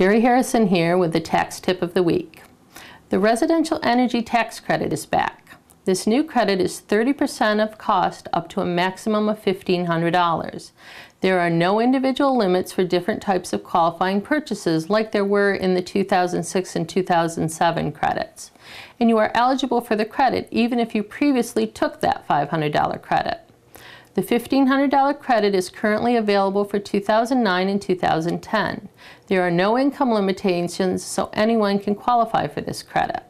Gerri Harrison here with the tax tip of the week. The residential energy tax credit is back. This new credit is 30% of cost up to a maximum of $1,500. There are no individual limits for different types of qualifying purchases like there were in the 2006 and 2007 credits. And you are eligible for the credit even if you previously took that $500 credit. The $1,500 credit is currently available for 2009 and 2010. There are no income limitations, so anyone can qualify for this credit.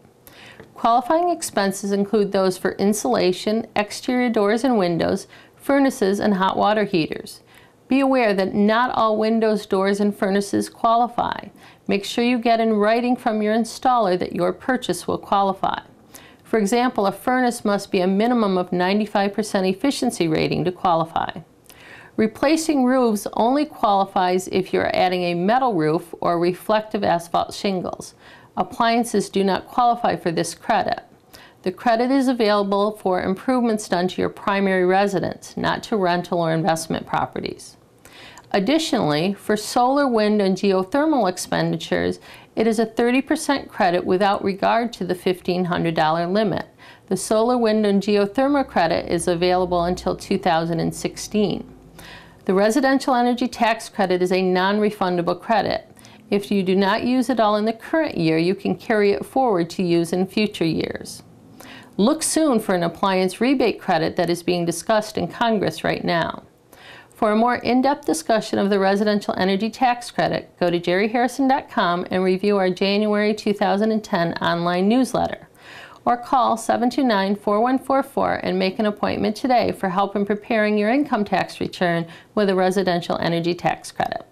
Qualifying expenses include those for insulation, exterior doors and windows, furnaces, and hot water heaters. Be aware that not all windows, doors, and furnaces qualify. Make sure you get in writing from your installer that your purchase will qualify. For example, a furnace must be a minimum of 95% efficiency rating to qualify. Replacing roofs only qualifies if you're adding a metal roof or reflective asphalt shingles. Appliances do not qualify for this credit. The credit is available for improvements done to your primary residence, not to rental or investment properties. Additionally, for solar, wind, and geothermal expenditures, it is a 30% credit without regard to the $1,500 limit. The solar, wind, and geothermal credit is available until 2016. The residential energy tax credit is a non-refundable credit. If you do not use it all in the current year, you can carry it forward to use in future years. Look soon for an appliance rebate credit that is being discussed in Congress right now. For a more in-depth discussion of the residential energy tax credit, go to gerriharrison.com and review our January 2010 online newsletter. Or call 729-4144 and make an appointment today for help in preparing your income tax return with a residential energy tax credit.